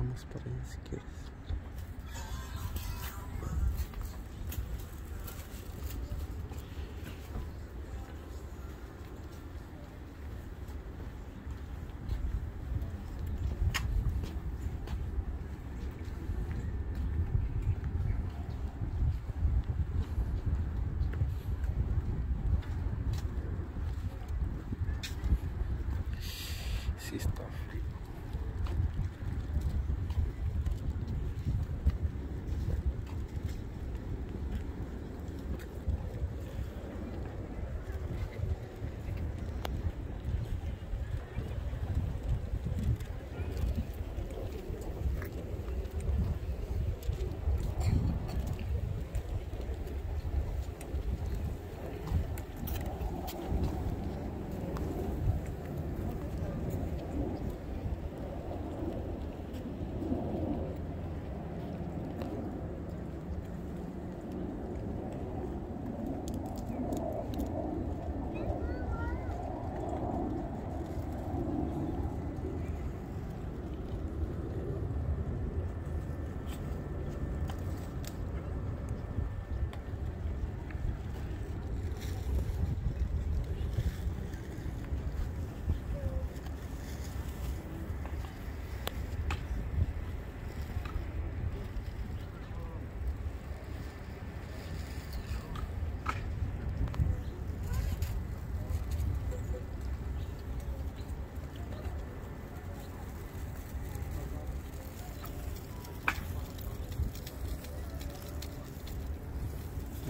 vamos para allá si quieres. Sí está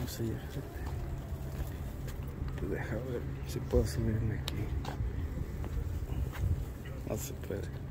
Vamos allá, fíjate. Deja ver si puedo subirme aquí. No se puede.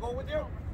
go with you?